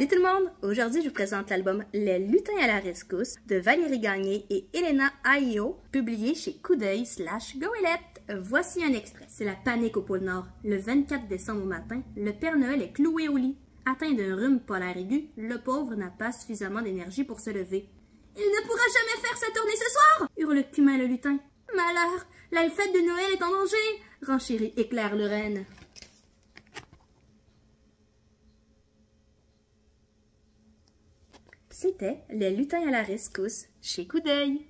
Salut tout le monde! Aujourd'hui, je vous présente l'album Les lutins à la rescousse de Valérie Gagné et Elena Aio, publié chez Coup d'œil slash Goélette. Voici un extrait. C'est la panique au pôle Nord. Le 24 décembre au matin, le Père Noël est cloué au lit. Atteint d'un rhume polaire aigu, le pauvre n'a pas suffisamment d'énergie pour se lever. Il ne pourra jamais faire sa tournée ce soir! hurle Cumin le lutin. Malheur! La fête de Noël est en danger! renchérit Éclair le renne. C'était Les lutins à la rescousse chez Coup d'œil.